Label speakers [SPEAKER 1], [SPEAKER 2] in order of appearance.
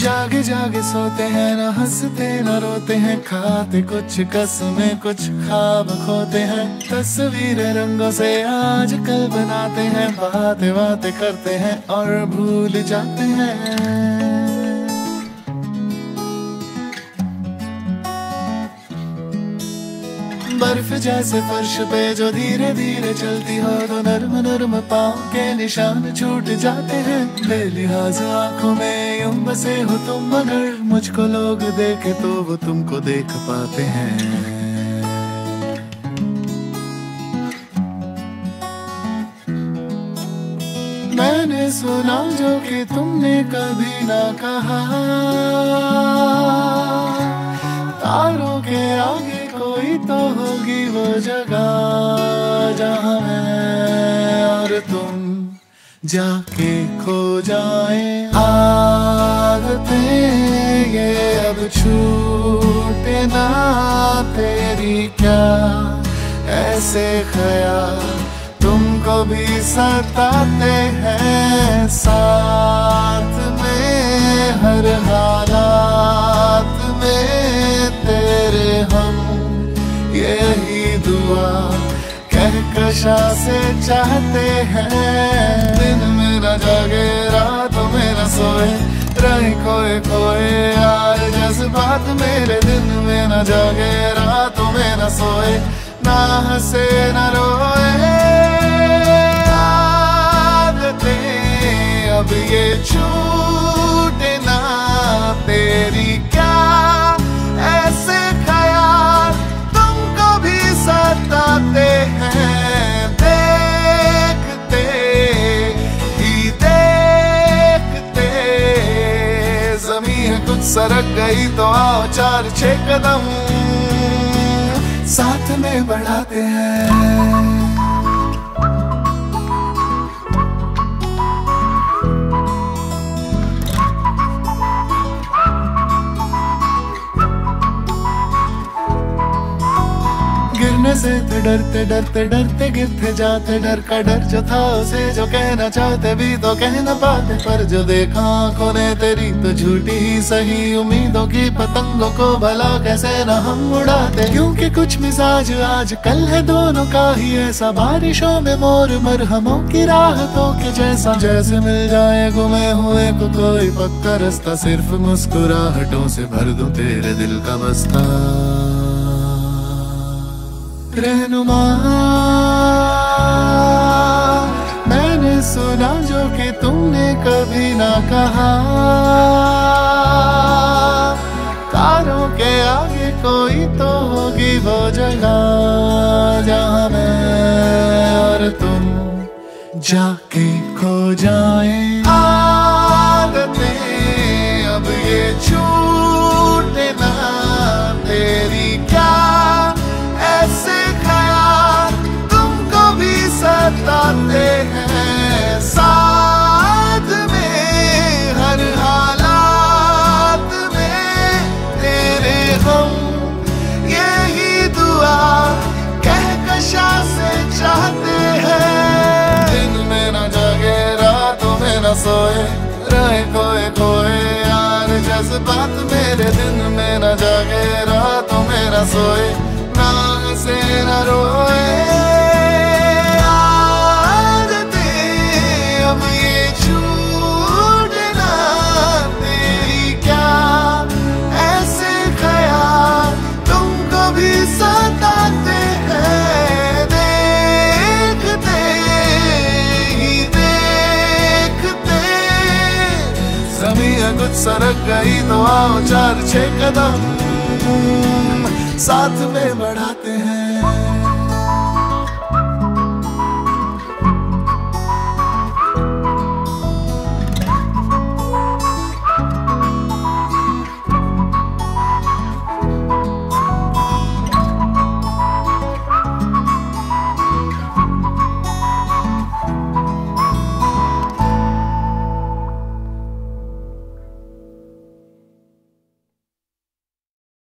[SPEAKER 1] जागे जागे सोते हैं ना हँसते न रोते हैं, खाते कुछ कसमें, कुछ खाब खोते हैं। तस्वीरें रंगों से आज कल बनाते हैं, बातें बातें करते हैं और भूल जाते हैं। बर्फ़ जैसे फर्श पे जो धीरे धीरे चलती हो तो नर्म नर्म पाँव के निशान छूट जाते हैं। बेलिहाज आँखों में यूँ बसे हो तुम, मगर मुझको लोग देखे तो वो तुमको देख पाते हैं। मैंने सुना जो कि तुमने कभी ना कहा, तारों के आगे कोई तो होगी वो जगह जहाँ और तुम जाके खो जाए। आदते ये अब छूटे ना तेरी क्या? ऐसे ख्याल तुमको भी सताते हैं साथ में हर हालात कह कहकशा से चाहते हैं। दिन मेरा जागे, रात मेरा सोए, रहे खोए खोए यार जज्बात मेरे दिन में न जागे, रात में न सोए, ना हंसे, न रोए। सरक गई तो आओ चार छह कदम। साथ में बढ़ाते हैं। से थे डरते डरते डरते गिरते जाते। डर का डर जो था उसे जो कहना चाहते भी तो कह न पाते। पर जो देखा आँखों ने तेरी तो झूठी ही सही। उम्मीदों की पतंगों को भला कैसे न हम उड़ाते। क्योंकि कुछ मिजाज आज कल है दोनों का ही। ऐसा बारिशों में मोर मरहमों की राहतों के जैसा। जैसे मिल जाए गुमे हुए को कोई पक्का रास्ता। सिर्फ़ मुस्कुराहटों से भर दूँ तेरे दिल का बस्ता। रहनुमा मैंने सुना जो कि तुमने कभी ना कहा। तारों के आगे कोई तो होगी वो जगह जहाँ मैं और तुम जाके खो जाए। न सोए, रहे खोए खोए। यार, जज्बात मेरे दिन में न जागे, रातों में न सोए। ना से न रोए सरक गई तो आओ चार छह कदम। साथ में बढ़ाते हैं।